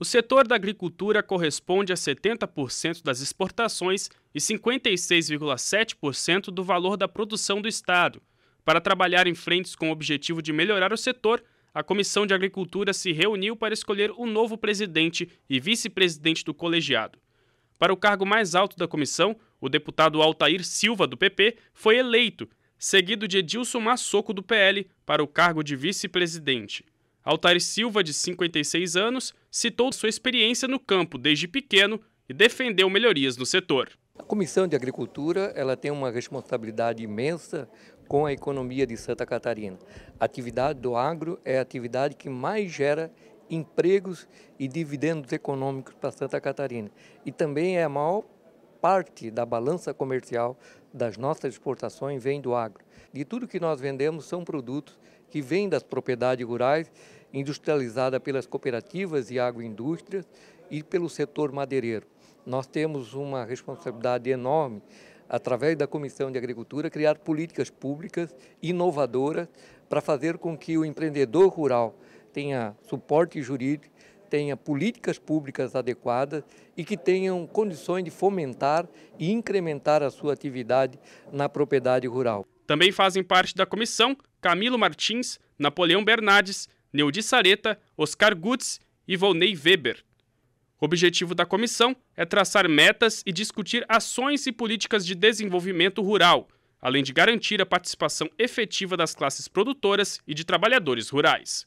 O setor da agricultura corresponde a 70% das exportações e 56,7% do valor da produção do Estado. Para trabalhar em frentes com o objetivo de melhorar o setor, a Comissão de Agricultura se reuniu para escolher o um novo presidente e vice-presidente do colegiado. Para o cargo mais alto da comissão, o deputado Altair Silva, do PP, foi eleito, seguido de Edilson Massoco, do PL, para o cargo de vice-presidente. Altair Silva, de 56 anos, citou sua experiência no campo desde pequeno e defendeu melhorias no setor. A Comissão de Agricultura ela tem uma responsabilidade imensa com a economia de Santa Catarina. A atividade do agro é a atividade que mais gera empregos e dividendos econômicos para Santa Catarina. E também é a maior parte da balança comercial das nossas exportações vem do agro. De tudo que nós vendemos são produtos que vêm das propriedades rurais, industrializadas pelas cooperativas e agroindústrias e pelo setor madeireiro. Nós temos uma responsabilidade enorme, através da Comissão de Agricultura, criar políticas públicas inovadoras para fazer com que o empreendedor rural tenha suporte jurídico, tenha políticas públicas adequadas e que tenham condições de fomentar e incrementar a sua atividade na propriedade rural. Também fazem parte da comissão Camilo Martins, Napoleão Bernardes, Neudi Sareta, Oscar Gutz e Volney Weber. O objetivo da comissão é traçar metas e discutir ações e políticas de desenvolvimento rural, além de garantir a participação efetiva das classes produtoras e de trabalhadores rurais.